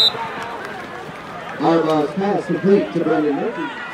Our uh, Outlaw's pass complete to Brendan Murphy.